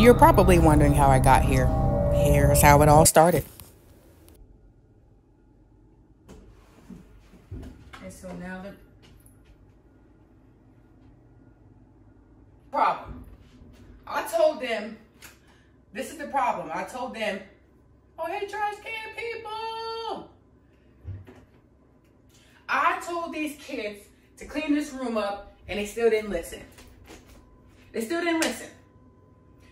You're probably wondering how I got here. Here's how it all started. And so now the problem. I told them, this is the problem. I told them, oh, hey, trash can people. I told these kids to clean this room up and they still didn't listen. They still didn't listen.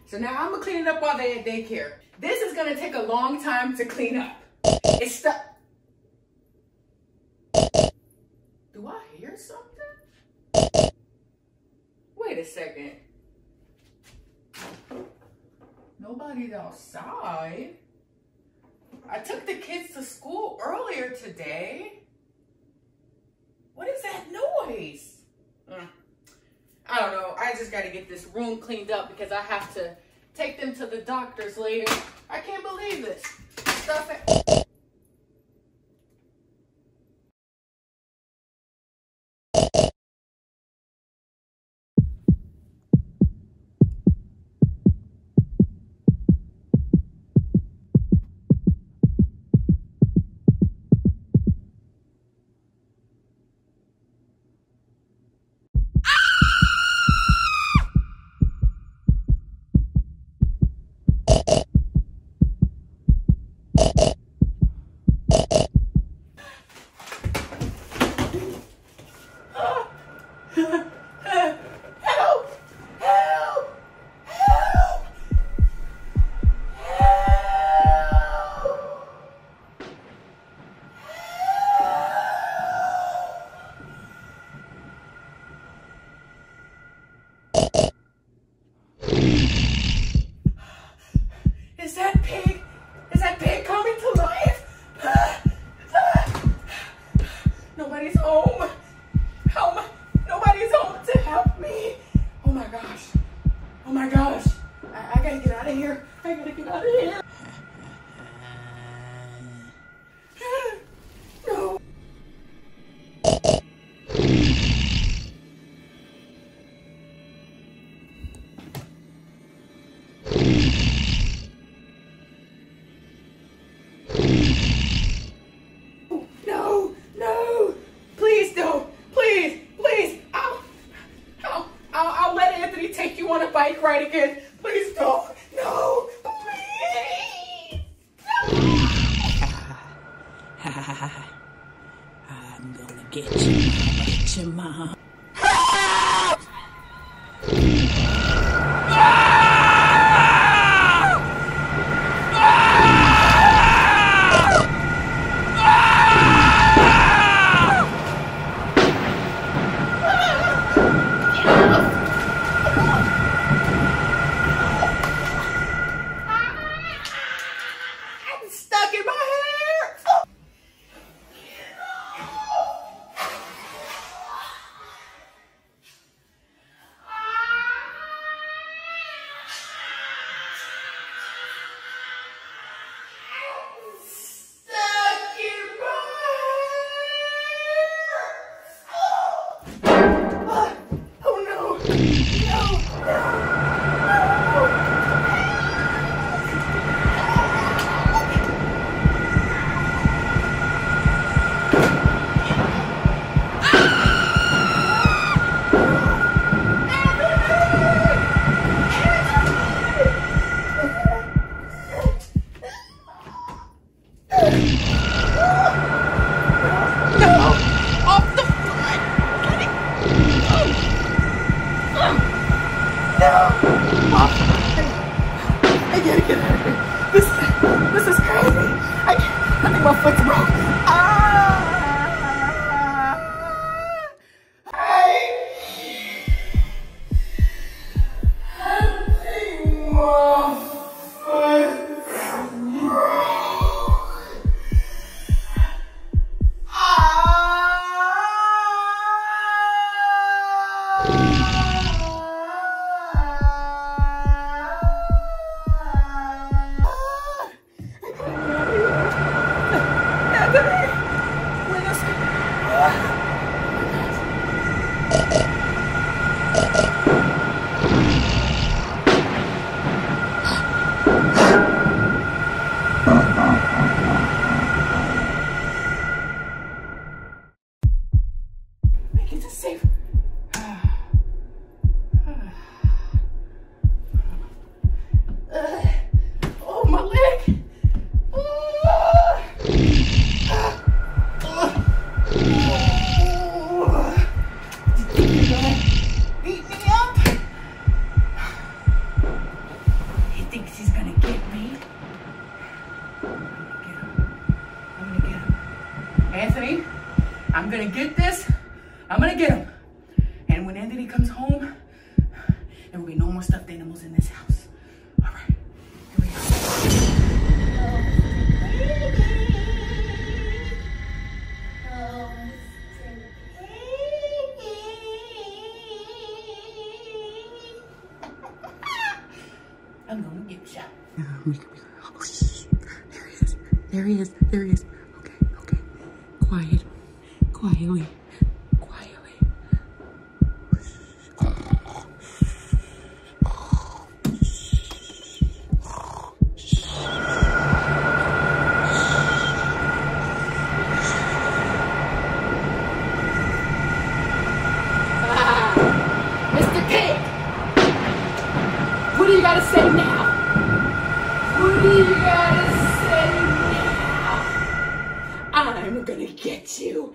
So now I'm gonna clean it up while they at daycare. This is gonna take a long time to clean up. It's stuck. Do I hear something? Wait a second. Nobody's outside. I took the kids to school earlier today. What is that noise? Mm. I don't know. I just got to get this room cleaned up because I have to take them to the doctors later. I can't believe this. Stuff. no. No, no, please don't, please, please, I'll, I'll, I'll, I'll let Anthony take you on a bike ride again. I'm gonna get you, get you, mom. I'm gonna get this. I'm gonna get him. And when Anthony comes home, there will be no more stuffed animals in this house. All right, here we go. I'm gonna get you. Oh, there he is. There he is. There he is. Okay, okay. Quiet. Quả. you.